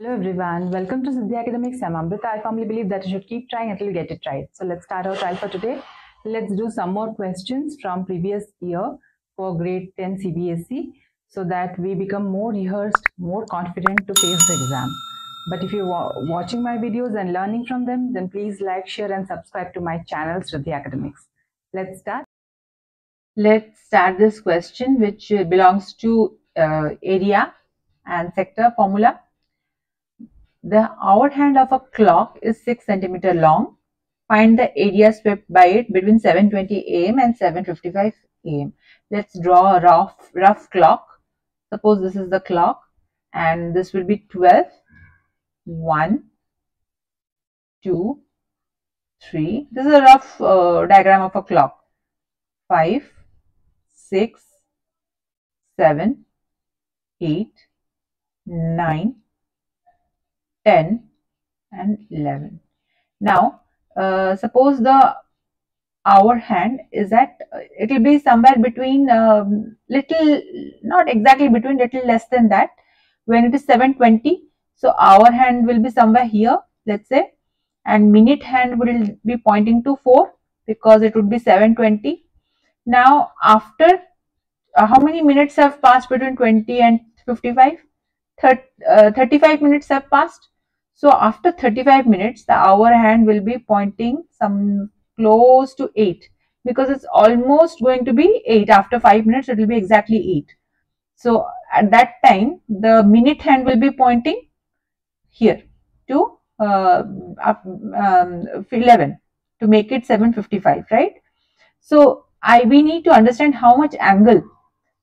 Hello everyone, welcome to Siddhi Academics. I'm Amrita. I firmly believe that you should keep trying until you get it right. So let's start our trial for today. Let's do some more questions from previous year for grade 10 CBSE so that we become more rehearsed, more confident to face the exam. But if you're watching my videos and learning from them, then please like, share and subscribe to my channel Siddhi Academics. Let's start. Let's start this question which belongs to uh, area and sector formula. The hour hand of a clock is 6 centimeter long. Find the area swept by it between 7.20 am and 7.55 am. Let's draw a rough, rough clock. Suppose this is the clock and this will be 12, 1, 2, 3. This is a rough uh, diagram of a clock. 5, 6, 7, 8, 9, 10 and 11. Now, uh, suppose the hour hand is at, it will be somewhere between um, little, not exactly between, little less than that when it is 720. So, hour hand will be somewhere here, let's say, and minute hand will be pointing to 4 because it would be 720. Now, after uh, how many minutes have passed between 20 and 55? 30, uh, 35 minutes have passed. So after 35 minutes, the hour hand will be pointing some close to 8 because it's almost going to be 8. After 5 minutes, it will be exactly 8. So at that time, the minute hand will be pointing here to uh, um, 11 to make it 755, right? So I we need to understand how much angle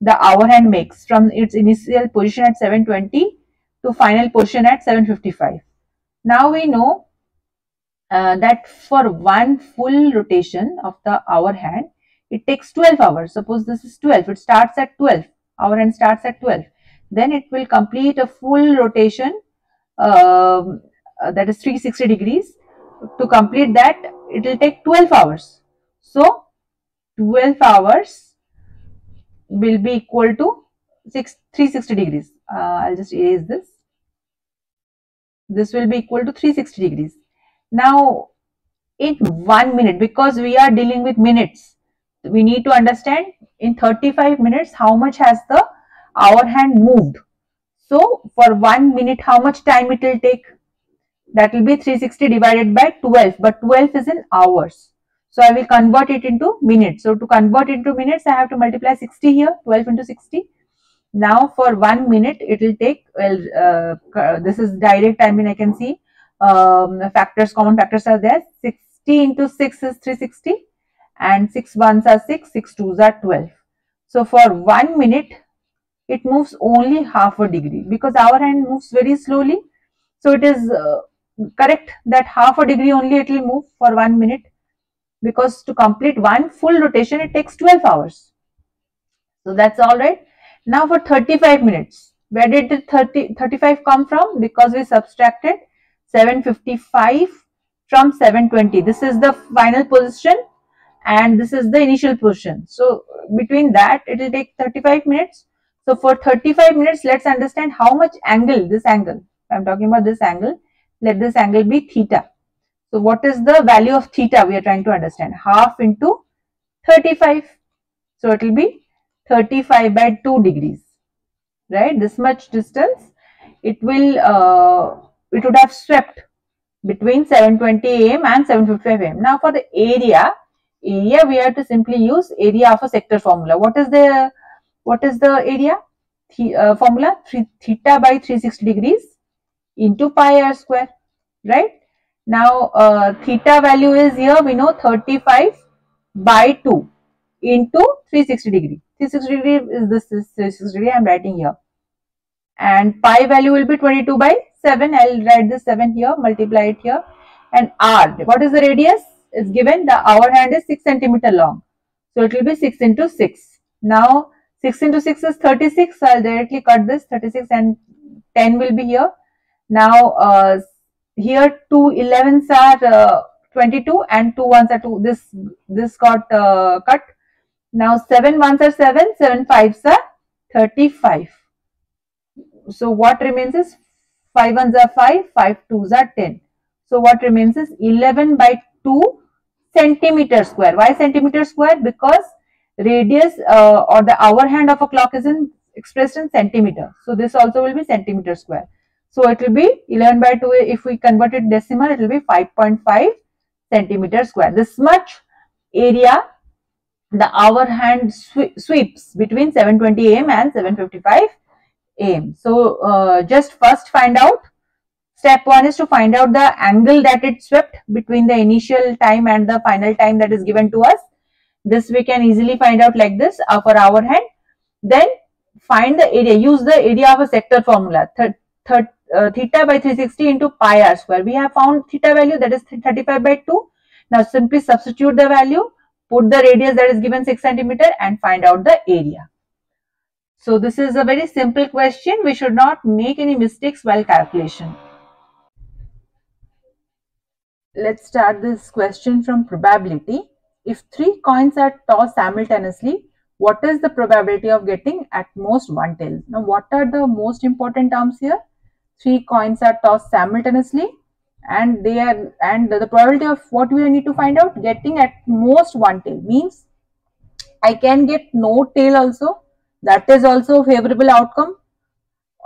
the hour hand makes from its initial position at 720 to final position at 755. Now we know uh, that for one full rotation of the hour hand, it takes 12 hours. Suppose this is 12, it starts at 12, hour hand starts at 12. Then it will complete a full rotation uh, that is 360 degrees. To complete that, it will take 12 hours. So, 12 hours will be equal to 6, 360 degrees. Uh, I'll just erase this this will be equal to 360 degrees. Now, in one minute, because we are dealing with minutes, we need to understand in 35 minutes how much has the hour hand moved. So, for one minute, how much time it will take? That will be 360 divided by 12, but 12 is in hours. So, I will convert it into minutes. So, to convert into minutes, I have to multiply 60 here, 12 into 60. Now for one minute, it will take, well, uh, this is direct, I mean, I can see um, factors, common factors are there. 60 into 6 is 360 and 6 ones are 6, 6 twos are 12. So for one minute, it moves only half a degree because hour hand moves very slowly. So it is uh, correct that half a degree only it will move for one minute because to complete one full rotation, it takes 12 hours. So that's all right. Now for 35 minutes, where did the 30, 35 come from? Because we subtracted 755 from 720. This is the final position and this is the initial position. So between that, it will take 35 minutes. So for 35 minutes, let's understand how much angle, this angle, I'm talking about this angle, let this angle be theta. So what is the value of theta we are trying to understand? Half into 35. So it will be 35 by 2 degrees right? This much distance it will uh, it would have swept between 720 am and 755 am now for the area area we have to simply use area of a sector formula. What is the what is the area? Uh, formula? Three, theta by 360 degrees into pi r square right? Now uh, theta value is here we know 35 by 2 into 360 degree 360 degree is this, this 360 degree I'm writing here. And pi value will be 22 by 7. I'll write this 7 here, multiply it here. And r, what is the radius? Is given the hour hand is 6 centimeter long. So it will be 6 into 6. Now 6 into 6 is 36. So I'll directly cut this 36 and 10 will be here. Now uh, here two 11s are uh, 22 and two ones are 2. This, this got uh, cut now 7 ones are 7, 7 fives are 35. So what remains is 5 ones are 5, 5 twos are 10. So what remains is 11 by 2 centimeter square. Why centimeter square? Because radius uh, or the hour hand of a clock is in expressed in centimeter. So this also will be centimeter square. So it will be 11 by 2 if we convert it decimal it will be 5.5 centimeter square. This much area the hour hand sweeps between 7.20 am and 7.55 am. So uh, just first find out step 1 is to find out the angle that it swept between the initial time and the final time that is given to us. This we can easily find out like this uh, for hour hand. Then find the area, use the area of a sector formula. Th th uh, theta by 360 into pi r square. We have found theta value that is 35 by 2. Now simply substitute the value, put the radius that is given 6 centimeter and find out the area. So this is a very simple question. We should not make any mistakes while calculation. Let's start this question from probability. If three coins are tossed simultaneously, what is the probability of getting at most one tail? Now, what are the most important terms here? Three coins are tossed simultaneously and they are and the probability of what we need to find out getting at most one tail. Means I can get no tail also. That is also a favorable outcome.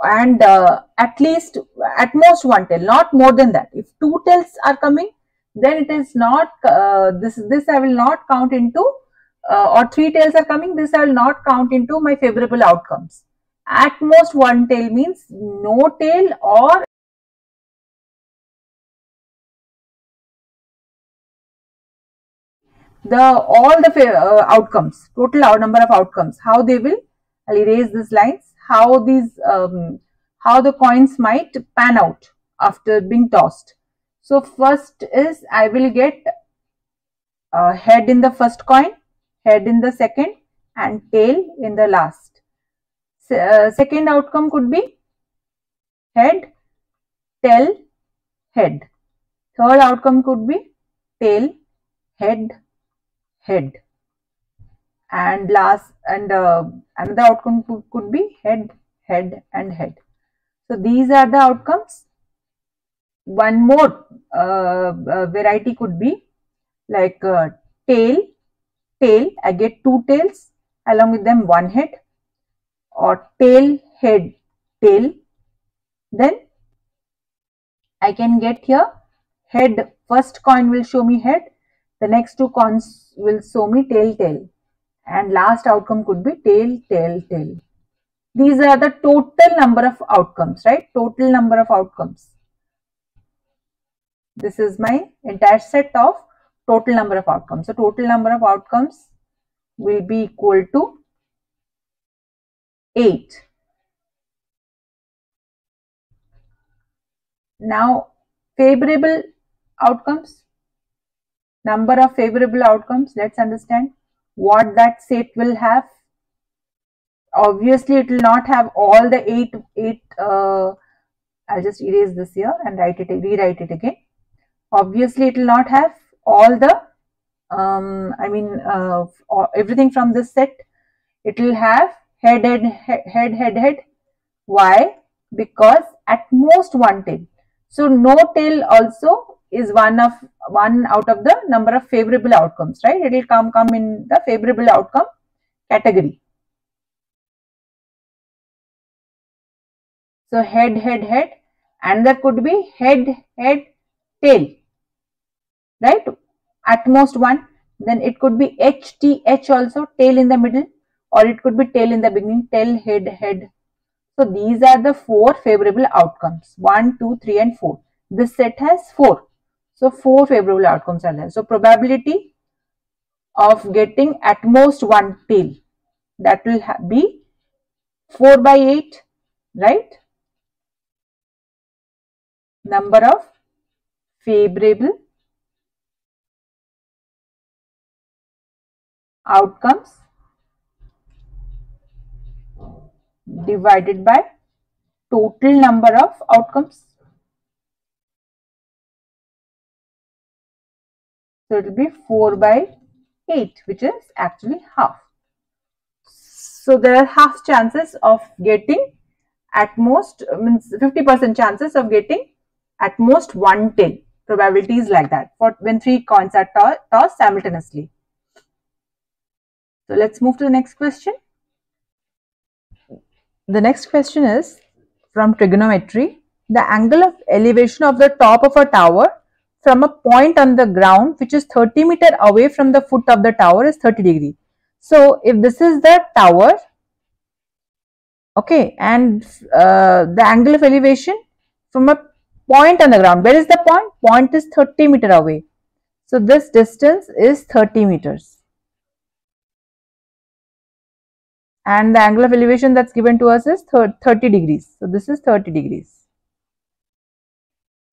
And uh, at least at most one tail not more than that. If two tails are coming then it is not uh, this this I will not count into uh, or three tails are coming, this I will not count into my favorable outcomes. At most one tail means no tail or the all the uh, outcomes, total number of outcomes, how they will, I'll erase these lines, how these, um, how the coins might pan out after being tossed. So first is I will get a head in the first coin, head in the second and tail in the last. Uh, second outcome could be head, tail, head. Third outcome could be tail, head, head. And last and uh, another outcome could be head, head and head. So these are the outcomes. One more uh, uh variety could be like uh, tail, tail, I get two tails along with them one head or tail, head, tail. Then I can get here head, first coin will show me head, the next two coins will show me tail, tail and last outcome could be tail, tail, tail. These are the total number of outcomes, right? Total number of outcomes. This is my entire set of total number of outcomes. So total number of outcomes will be equal to 8. Now favorable outcomes, number of favorable outcomes, let's understand what that set will have. Obviously, it will not have all the 8, 8 uh, I'll just erase this here and write it, rewrite it again. Obviously, it will not have all the um, I mean uh, everything from this set. It will have head head head head head. Why? Because at most one tail. So no tail also is one of one out of the number of favorable outcomes right? It will come come in the favorable outcome category. So head head head and there could be head head tail right? At most one then it could be h t h also tail in the middle or it could be tail in the beginning tail head head. So these are the four favorable outcomes. One two three and four. This set has four so four favorable outcomes are there. So probability of getting at most one tail. That will be 4 by 8 right? Number of favorable outcomes divided by total number of outcomes. So it will be 4 by 8 which is actually half. So there are half chances of getting at most means 50% chances of getting at most one tail probabilities like that for when three coins are to tossed simultaneously. So let's move to the next question. The next question is from trigonometry. The angle of elevation of the top of a tower from a point on the ground which is 30 meter away from the foot of the tower is 30 degree. So if this is the tower, okay, and uh, the angle of elevation from a point on the ground, where is the point? Point is 30 meter away. So this distance is 30 meters. And the angle of elevation that's given to us is 30 degrees. So this is 30 degrees.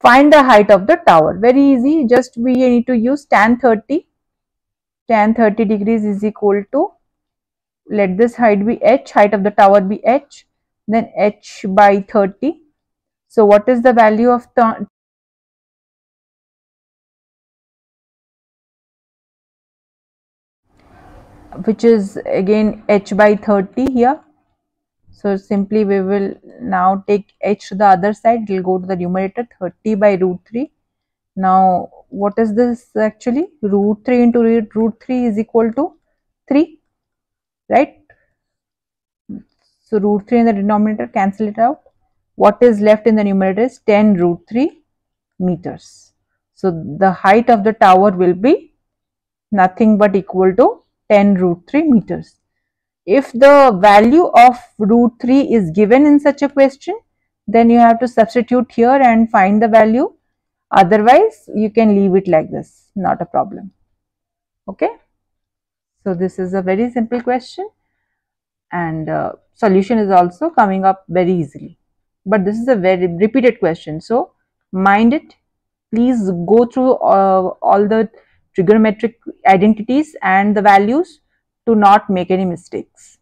Find the height of the tower. Very easy. Just we need to use tan 30. Tan 30 degrees is equal to, let this height be h, height of the tower be h, then h by 30. So what is the value of the which is again h by 30 here so simply we will now take h to the other side, it will go to the numerator 30 by root 3. Now what is this actually? Root 3 into root 3 is equal to 3, right? So root 3 in the denominator cancel it out. What is left in the numerator is 10 root 3 meters. So the height of the tower will be nothing but equal to 10 root 3 meters if the value of root 3 is given in such a question, then you have to substitute here and find the value. Otherwise, you can leave it like this, not a problem. Okay. So, this is a very simple question and uh, solution is also coming up very easily. But this is a very repeated question. So, mind it. Please go through uh, all the trigonometric identities and the values to not make any mistakes.